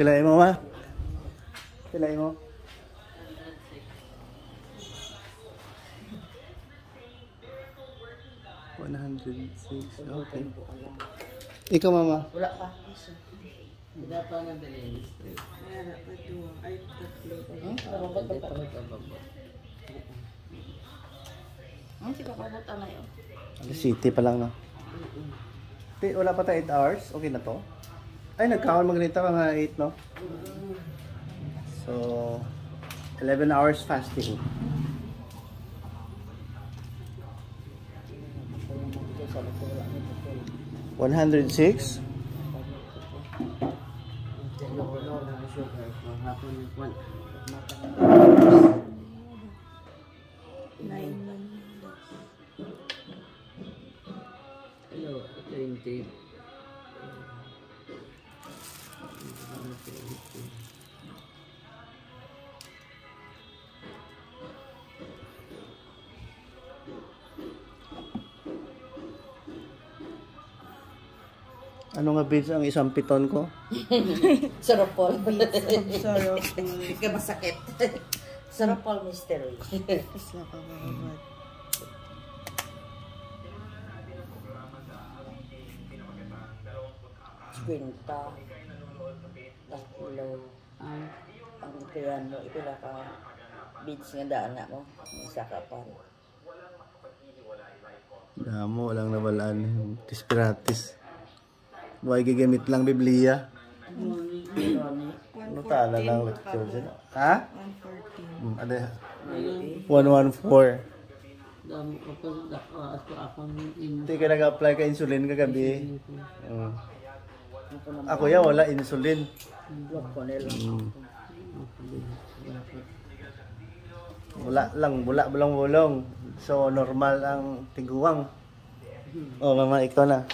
Pilay mo, ma? Pilay mo? One hundred six. Okay. Ikaw, mama. Wala pa. Wala pa nga dali. Wala pa dua. Ay, tatlo. Hmm? Parabot pa parabot. Ang si kakabot na yun. City pa lang? Di, wala pa tayo 8 hours. Okay na to? Ay, nagkakaon magganito mga 8, no? So, 11 hours fasting. One hundred six. Nine man. Hello, 20. Ano nga bids ang isang piton ko? Sarapol. Sarap. Ika masakit. Sarapol mystery. Isla ka ba? Kwenta. Tatlo. Ang ang tiyan mo, ipila ka beads nga daan na mo. Isa ka pa. Damo, walang nawalaan. Dispiratis. Buhay gigamit lang Biblia. Ano tala lang lecture sila? Ha? 114. Hmm, Ano? Ayun, 114. damo pa ako akong imo. Hindi ka nag-apply ka insulin kagabi. Mm. Ako yan, wala insulin. Mm. Wala lang, bula bulang bulong. So, normal ang tiguang. Oh, mama, ikaw na.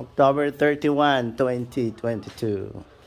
October 31, 2022.